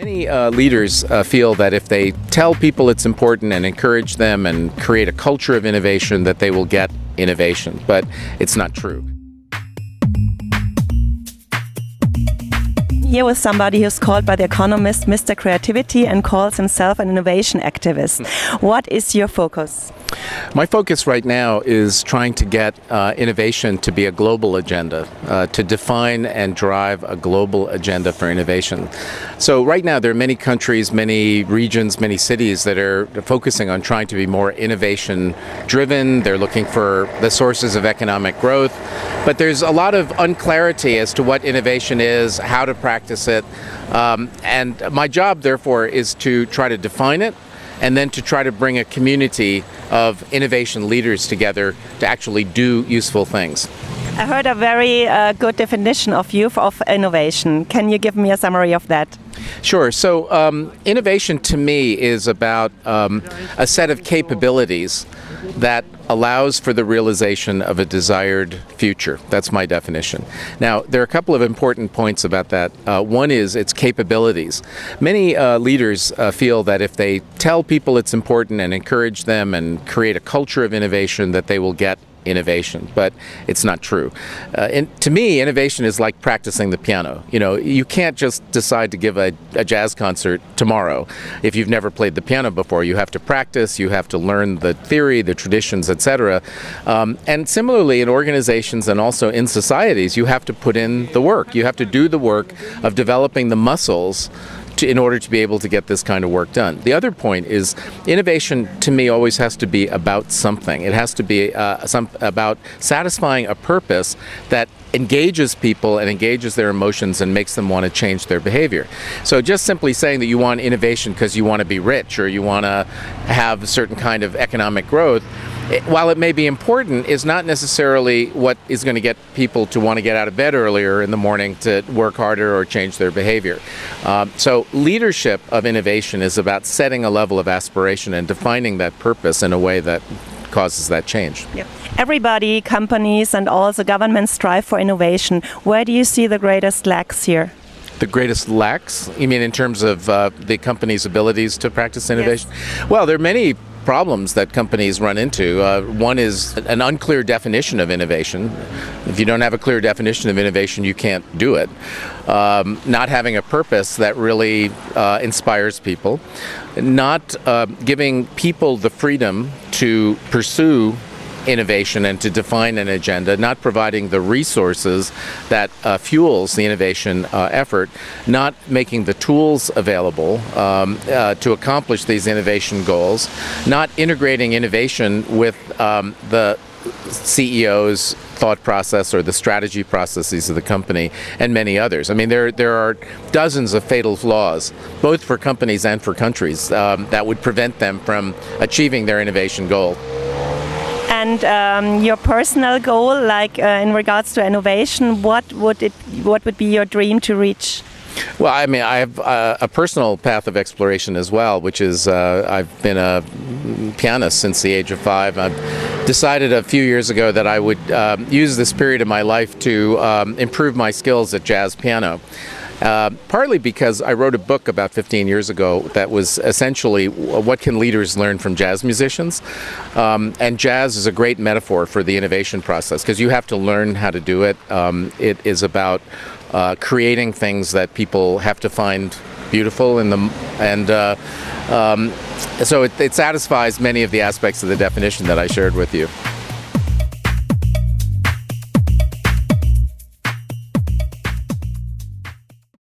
Many uh, leaders uh, feel that if they tell people it's important and encourage them and create a culture of innovation, that they will get innovation. But it's not true. Here was somebody who's called by The Economist Mr. Creativity and calls himself an innovation activist. What is your focus? My focus right now is trying to get uh, innovation to be a global agenda, uh, to define and drive a global agenda for innovation. So, right now, there are many countries, many regions, many cities that are focusing on trying to be more innovation driven. They're looking for the sources of economic growth. But there's a lot of unclarity as to what innovation is, how to practice it. Um, and my job, therefore, is to try to define it and then to try to bring a community of innovation leaders together to actually do useful things. I heard a very uh, good definition of you of innovation. Can you give me a summary of that? Sure. So, um, innovation to me is about um, a set of capabilities that allows for the realization of a desired future. That's my definition. Now, there are a couple of important points about that. Uh, one is its capabilities. Many uh, leaders uh, feel that if they tell people it's important and encourage them and create a culture of innovation, that they will get innovation, but it's not true. Uh, and to me, innovation is like practicing the piano. You know, you can't just decide to give a, a, jazz concert tomorrow if you've never played the piano before. You have to practice, you have to learn the theory, the traditions, etc. Um, and similarly, in organizations and also in societies, you have to put in the work. You have to do the work of developing the muscles to, in order to be able to get this kind of work done. The other point is innovation to me always has to be about something. It has to be uh, some, about satisfying a purpose that engages people and engages their emotions and makes them want to change their behavior. So just simply saying that you want innovation because you want to be rich or you want to have a certain kind of economic growth it, while it may be important, is not necessarily what is going to get people to want to get out of bed earlier in the morning to work harder or change their behavior. Um, so, leadership of innovation is about setting a level of aspiration and defining that purpose in a way that causes that change. Yep. Everybody, companies, and also governments strive for innovation. Where do you see the greatest lacks here? the greatest lacks? You mean in terms of uh, the company's abilities to practice innovation? Yes. Well, there are many problems that companies run into. Uh, one is an unclear definition of innovation. If you don't have a clear definition of innovation, you can't do it. Um, not having a purpose that really uh, inspires people. Not uh, giving people the freedom to pursue innovation and to define an agenda, not providing the resources that uh, fuels the innovation uh, effort, not making the tools available um, uh, to accomplish these innovation goals, not integrating innovation with um, the CEO's thought process or the strategy processes of the company and many others. I mean, there, there are dozens of fatal flaws, both for companies and for countries, um, that would prevent them from achieving their innovation goal and um, your personal goal, like uh, in regards to innovation, what would it, what would be your dream to reach? Well, I mean, I have uh, a personal path of exploration as well, which is uh, I've been a pianist since the age of five. I've decided a few years ago that I would um, use this period of my life to um, improve my skills at jazz piano. Uh, partly because I wrote a book about 15 years ago that was essentially what can leaders learn from jazz musicians. Um, and jazz is a great metaphor for the innovation process because you have to learn how to do it. Um, it is about uh, creating things that people have to find beautiful in the and uh, um, so it, it satisfies many of the aspects of the definition that I shared with you.